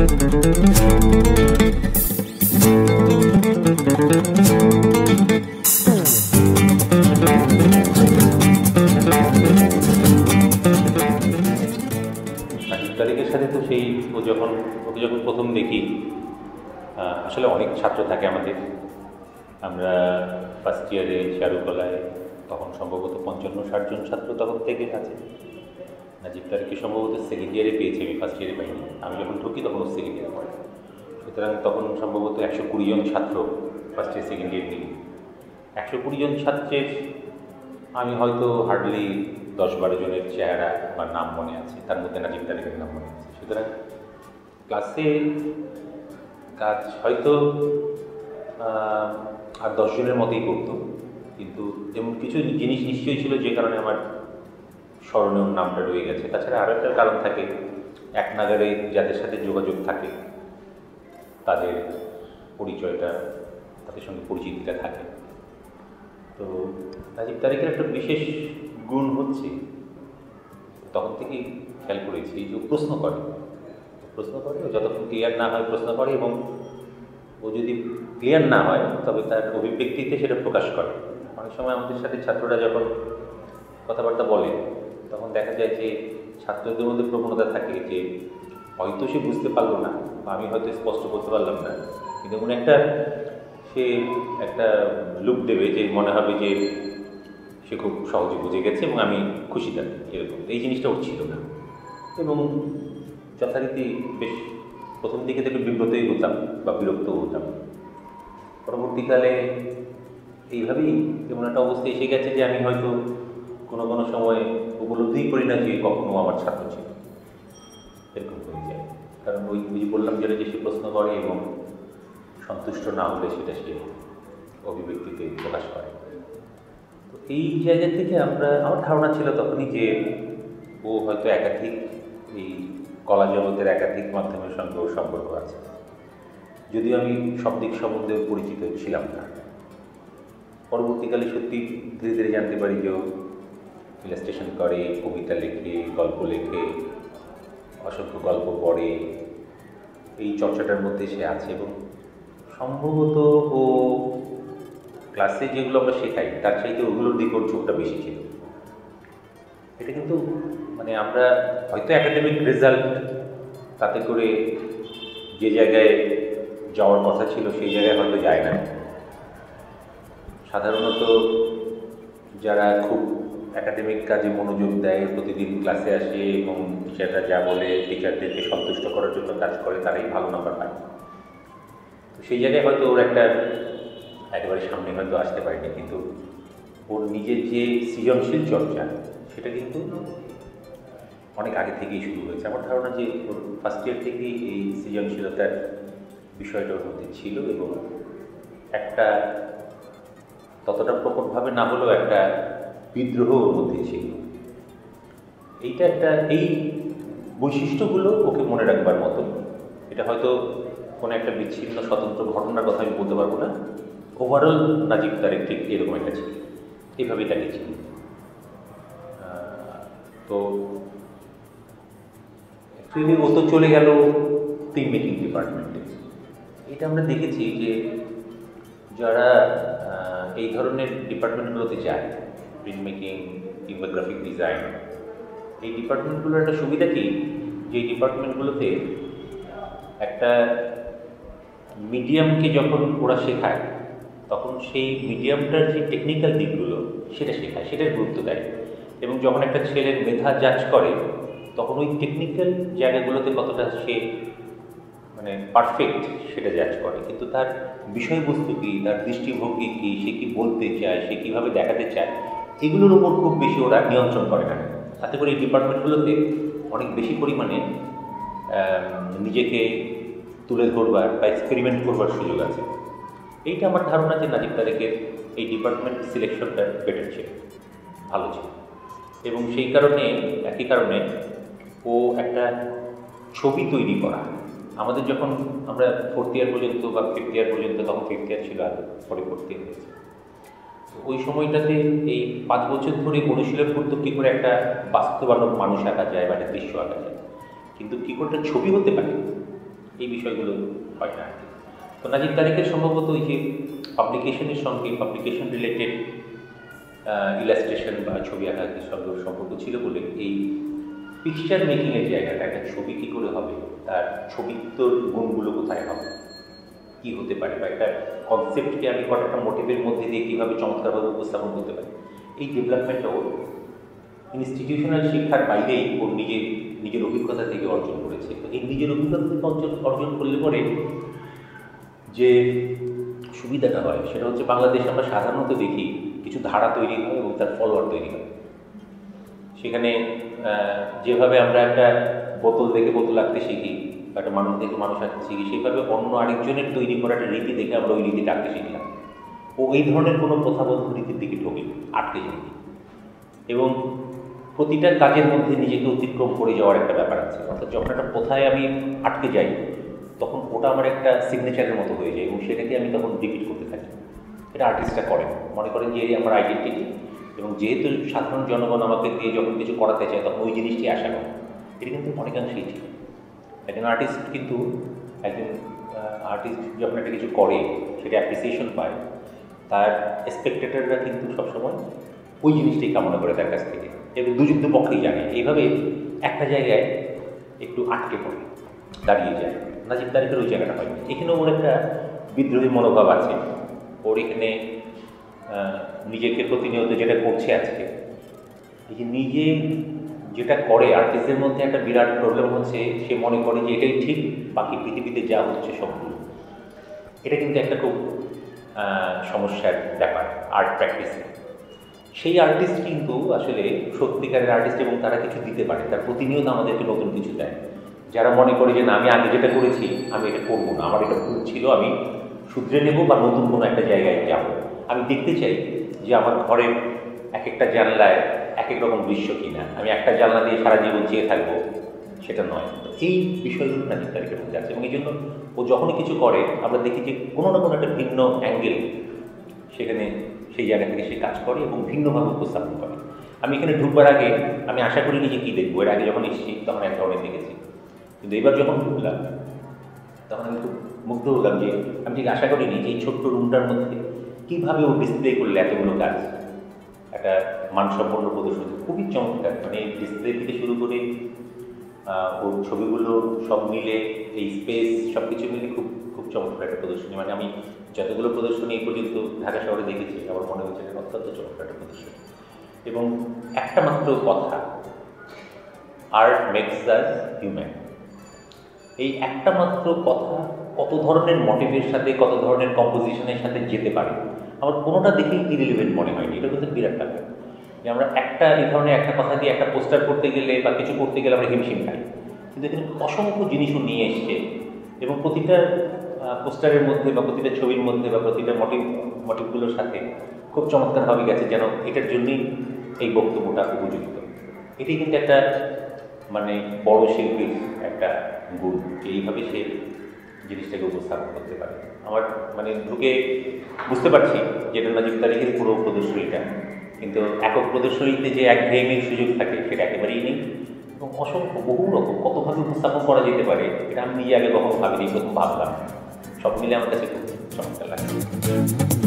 তারিকের সাথে তো সেই ও যখন ওকে যখন প্রথম দেখি আসলে অনেক ছাত্র থাকে আমাদের। আমরা ফার্স্ট ইয়ারে চারুকলায় তখন সম্ভবত পঞ্চান্ন ষাটজন ছাত্র তখন থেকে আছে। নাজিব তারিখকে সম্ভবত সেকেন্ড ইয়ারে পেয়েছি, আমি ফার্স্ট ইয়ারে পাইনি। আমি যখন ঢুকি তখন সেকেন্ড ইয়ারে পড়ে। সুতরাং তখন সম্ভবত একশো কুড়ি জন ছাত্র ফার্স্ট ইয়ার সেকেন্ড ইয়ার নিয়ে একশো কুড়ি জন ছাত্রের আমি হয়তো হার্ডলি দশ বারো জনের চেহারা বা নাম মনে আছে, তার মধ্যে নাজিব তারিখের নাম মনে আছে। সুতরাং ক্লাসে কাজ হয়তো আর দশজনের মতোই করতো, কিন্তু এমন কিছু জিনিস নিশ্চয়ই ছিল যে কারণে আমার স্মরণীয় নামটা রয়ে গেছে। তাছাড়া আরও একটা কারণ থাকে, এক নাগারে যাদের সাথে যোগাযোগ থাকে, তাদের পরিচয়টা, তাদের সঙ্গে পরিচিতিটা থাকে। তো নাজিব তারিখের একটা বিশেষ গুণ হচ্ছে, তখন থেকেই খেয়াল করেছি যে প্রশ্ন করে। প্রশ্ন করে যতক্ষণ ক্লিয়ার না হয় প্রশ্ন করে এবং ও যদি ক্লিয়ার না হয়, তবে তার অভিব্যক্তিতে সেটা প্রকাশ করে। অনেক সময় আমাদের সাথে ছাত্ররা যখন কথাবার্তা বলে তখন দেখা যায় যে ছাত্রদের মধ্যে প্রবণতা থাকে যে হয়তো সে বুঝতে পারল না বা আমি হয়তো স্পষ্ট করতে পারলাম না। কিন্তু কোনো একটা সে একটা লুক দেবে যে মনে হবে যে সে খুব সহজে বুঝে গেছে এবং আমি খুশি থাকি এরকম। এই জিনিসটা ছিল না। এবং যথারীতি বেশ প্রথম দিকে থেকে বিব্রতই হতাম বা বিরক্ত হতাম। পরবর্তীকালে এইভাবেই এমন একটা অবস্থা এসে গেছে যে আমি হয়তো কোনো কোনো সময় উপলব্ধিই করি না যে কখনো আমার ছাত্র ছিল এরকম হয়ে যায়। কারণ ওই ওই বললাম যেটা যে সে প্রশ্ন করে এবং সন্তুষ্ট না হলে সেটা সে অভিব্যক্তিতে প্রকাশ করে। তো এই জায়গা থেকে আমরা, আমার ধারণা ছিল তখনই যে ও হয়তো একাধিক এই কলা জগতের একাধিক মাধ্যমের সঙ্গে ওর সম্পর্ক আছে। যদিও আমি সব দিক সম্বন্ধে পরিচিত ছিলাম না। পরবর্তীকালে সত্যি ধীরে ধীরে জানতে পারি যে ও ইলাস্ট্রেশন করে, কবিতা লেখে, গল্প লেখে, অসংখ্য গল্প পড়ে। এই চর্চাটার মধ্যে সে আছে এবং সম্ভবত ও ক্লাসে যেগুলো আমরা শেখাই, তার চাইতে ওগুলোর দিক ওর ঝোঁকটা বেশি ছিল। এটা কিন্তু মানে আমরা হয়তো একাডেমিক রেজাল্ট তাতে করে যে জায়গায় যাওয়ার কথা ছিল, সেই জায়গায় হয়তো যায় না। সাধারণত যারা খুব একাডেমিক কাজে মনোযোগ দেয়, প্রতিদিন ক্লাসে আসে এবং টিচাররা যা বলে টিচারদেরকে সন্তুষ্ট করার জন্য কাজ করে, তারাই ভালো নাম্বার পায়। তো সেই জায়গায় হয়তো ওর একটা একেবারে সামনে হয়তো আসতে পারেনি, কিন্তু ওর নিজের যে সৃজনশীল চর্চা, সেটা কিন্তু অনেক আগে থেকেই শুরু হয়েছে। আমার ধারণা যে ওর ফার্স্ট ইয়ার থেকেই এই সৃজনশীলতার বিষয়টা ওর মধ্যে ছিল এবং একটা ততটা প্রকটভাবে না হলেও একটা বিদ্রোহ মধ্যে ছিল। এইটা একটা, এই বৈশিষ্ট্যগুলো ওকে মনে রাখবার মতো। এটা হয়তো কোনো একটা বিচ্ছিন্ন স্বতন্ত্র ঘটনার কথা আমি বলতে পারব না। ওভারঅল নাজিব তারেক ঠিক এরকম একটা ছিল। এইভাবেই তাকে ছিল তো অ্যাকচুয়ালি ও তো চলে গেল প্রিন্ট মেকিং ডিপার্টমেন্টে এটা আমরা দেখেছি যে যারা এই ধরনের ডিপার্টমেন্টগুলোতে যায় প্রিন্ট মেকিং কিংবা গ্রাফিক ডিজাইন এই ডিপার্টমেন্টগুলোর একটা সুবিধা কি? যে ডিপার্টমেন্টগুলোতে একটা মিডিয়ামকে যখন ওরা শেখায়, তখন সেই মিডিয়ামটার যে টেকনিক্যাল দিকগুলো সেটা শেখায়, সেটার গুরুত্ব দেয়। এবং যখন একটা ছেলের মেধা জাজ করে, তখন ওই টেকনিক্যাল জায়গাগুলোতে কতটা সে মানে পারফেক্ট সেটা জাজ করে। কিন্তু তার বিষয়বস্তু কী? তার দৃষ্টিভঙ্গি কী? সে কী বলতে চায়? সে কীভাবে দেখাতে চায়? এগুলোর উপর খুব বেশি ওরা নিয়ন্ত্রণ করে না। তাতে করে এই ডিপার্টমেন্টগুলোতে অনেক বেশি পরিমাণে নিজেকে তুলে ধরবার বা এক্সপেরিমেন্ট করবার সুযোগ আছে। এইটা আমার ধারণা যে নাজিব তারেকের এই ডিপার্টমেন্ট সিলেকশনটা বেটার ছিল, ভালো ছিল। এবং সেই কারণে, একই কারণে ও একটা ছবি তৈরি করা। আমাদের যখন আমরা ফোর্থ ইয়ার পর্যন্ত বা ফিফথ ইয়ার পর্যন্ত, তখন ফিফথ ইয়ার ছিল আর পরে ফোর্থ ইয়ার হয়েছে। ওই সময়টাতে এই পাঁচ বছর ধরে অনুশীলন করতো কী করে একটা বাস্তবানক মানুষ আঁকা যায় বা একটা দৃশ্য আঁকা যায়। কিন্তু কী করে একটা ছবি হতে পারে, এই বিষয়গুলো হয় না তো নাজির তারিখের সম্ভবত ওই যে পাবলিকেশনের সঙ্গে পাবলিকেশন রিলেটেড ইলাস্ট্রেশন বা ছবি আঁকা সঙ্গে সম্পর্ক ছিল বলে এই পিকচার মেকিংয়ের জায়গাটা, একটা ছবি কী করে হবে, তার ছবিত্বর গুণগুলো কোথায় হবে? কী হতে পারে বা একটা কনসেপ্টকে আমি কয়েকটা মোটিভের মধ্যে দিয়ে কীভাবে চমৎকারভাবে উপস্থাপন করতে পারি? এই ডেভেলপমেন্টটা ওর ইনস্টিটিউশনাল শিক্ষার বাইরেই ওর নিজের নিজের অভিজ্ঞতা থেকে অর্জন করেছে। এই নিজের অভিজ্ঞতা থেকে অর্জন অর্জন করলে পরে যে সুবিধাটা হয়, সেটা হচ্ছে বাংলাদেশে আমরা সাধারণত দেখি কিছু ধারা তৈরি হয় এবং তার ফলোয়ার তৈরি হয়। সেখানে যেভাবে আমরা একটা বোতল দেখে বোতল আঁকতে শিখি একটা মানুষ দেখে মানুষ আঁকতে শিখি। সেইভাবে অন্য আরেকজনের তৈরি করা একটা রীতি দেখে আমরা ওই রীতিটা আঁকতে শিখলাম। ও এই ধরনের কোনো প্রথাবদ্ধ রীতির দিকে ঢোকে আটকে শিখি এবং প্রতিটা কাজের মধ্যে নিজেকে অতিক্রম করে যাওয়ার একটা ব্যাপার আছে। অর্থাৎ যখন একটা কোথায় আমি আটকে যাই, তখন ওটা আমার একটা সিগনেচারের মতো হয়ে যায় এবং সেটাকে আমি তখন রিপিট করতে থাকি। এটা আর্টিস্টরা করেন। মনে করেন যে আমার আইডেন্টিটি এবং যেহেতু সাধারণ জনগণ আমাকে দিয়ে যখন কিছু করাতে চায়, তখন ওই জিনিসটি আশা করে। এটা কিন্তু অনেকাংশেই ঠিক। একজন আর্টিস্ট কিন্তু একজন আর্টিস্ট যখন একটা কিছু করে, সেটা অ্যাপ্রিসিয়েশন পায়, তার স্পেকটেটাররা কিন্তু সবসময় ওই জিনিসটাই কামনা করে তার কাছ থেকে। এবং দুযুদ্ধ পক্ষেই জানে, এইভাবে একটা জায়গায় একটু আটকে পড়ে, দাঁড়িয়ে যায়। নাজিব তারিখের ওই জায়গাটা হয় এখানেও ওর একটা বিদ্রোহী মনোভাব আছে। ওর এখানে নিজেকে প্রতিনিয়ত যেটা করছে আজকে, এই যে নিজে যেটা করে আর্টিস্টের মধ্যে একটা বিরাট প্রবলেম হচ্ছে, সে মনে করে যে এটাই ঠিক, বাকি পৃথিবীতে যা হচ্ছে সবগুলো এটা কিন্তু একটা খুব সমস্যার ব্যাপার আর্ট প্র্যাকটিসে সেই আর্টিস্ট কিন্তু আসলে সত্যিকারের আর্টিস্ট এবং তারা কিছু দিতে পারে, তার প্রতিনিয়ত আমাদেরকে নতুন কিছু দেয়। যারা মনে করে যে না, আমি আগে যেটা করেছি, আমি এটা করব না, আমার এটা ভুল ছিল, আমি শুধরে নেব বা নতুন কোনো একটা জায়গায় যাব। আমি দেখতে চাই যে আমার ঘরের এক একটা জানলায় এক রকম দৃশ্য কিনা? আমি একটা জানলা দিয়ে সারা জীবন চেয়ে থাকব, সেটা নয়। এই বিষয়গুলো না তারিখের মধ্যে আছে। এবং এই জন্য ও যখনই কিছু করে, আমরা দেখি যে কোনো না কোনো একটা ভিন্ন অ্যাঙ্গেল সেখানে সেই জায়গা থেকে সে কাজ করে এবং ভিন্নভাবে উপস্থাপন করে। আমি এখানে ঢুকবার আগে আমি আশা করিনি যে কী দেখব। এর আগে যখন এসেছি, তখন এক ধরনের দেখেছি। কিন্তু এবার যখন ঢুকলাম, তখন আমি খুব মুগ্ধ হলাম যে আমি ঠিক আশা করিনি যে এই ছোট্ট রুমটার মধ্যে কীভাবে ও ডিসপ্লে করলে এতগুলো কাজ। একটা মানসম্পন্ন প্রদর্শনী খুবই চমৎকার। মানে ডিসপ্লে থেকে শুরু করে ওর ছবিগুলো সব মিলে, এই স্পেস সব কিছু মিলে খুব খুব চমৎকার একটা প্রদর্শনী। মানে আমি যতগুলো প্রদর্শনী এই পর্যন্ত ঢাকা শহরে দেখেছি, আমার মনে হচ্ছে এটা অত্যন্ত চমৎকার একটা প্রদর্শনী। এবং একটা মাত্র কথা আর্ট মেক্স আস হিউম্যান এই একটা মাত্র কথা কত ধরনের মোটিভের সাথে, কত ধরনের কম্পোজিশনের সাথে যেতে পারে? আমার কোনোটা দেখেই ইরিলিভেন্ট মনে হয়নি। এটা কিন্তু বিরাট ব্যাপার। যে আমরা একটা এই ধরনের একটা কথা দিয়ে একটা পোস্টার করতে গেলে বা কিছু করতে গেলে আমরা হিমশিম খাই। কিন্তু এখানে অসংখ্য জিনিসও নিয়ে এসছে এবং প্রতিটা পোস্টারের মধ্যে বা প্রতিটা ছবির মধ্যে বা প্রতিটা মোটিভ মোটিভগুলোর সাথে খুব চমৎকারভাবে গেছে যেন এটার জন্যই এই বক্তব্যটা উপযুক্ত এটি কিন্তু একটা মানে বড় শিল্পীর একটা গুণ এইভাবে সে জিনিসটাকে উপস্থাপন করতে পারে। আমার মানে ঢুকে বুঝতে পারছি যেটা নাজিব তারিখের পুরো প্রদর্শনীটা। কিন্তু একক প্রদর্শনীতে যে এক ঘেয়েমির সুযোগ থাকে, সেটা একেবারেই নেই। এবং অসংখ্য বহু রকম, কতভাবে উপস্থাপন করা যেতে পারে, এটা আমি নিজে আগে কখনো ভাবিনি, প্রথম ভাবলাম। সব মিলে আমার কাছে খুব চমৎকার লাগে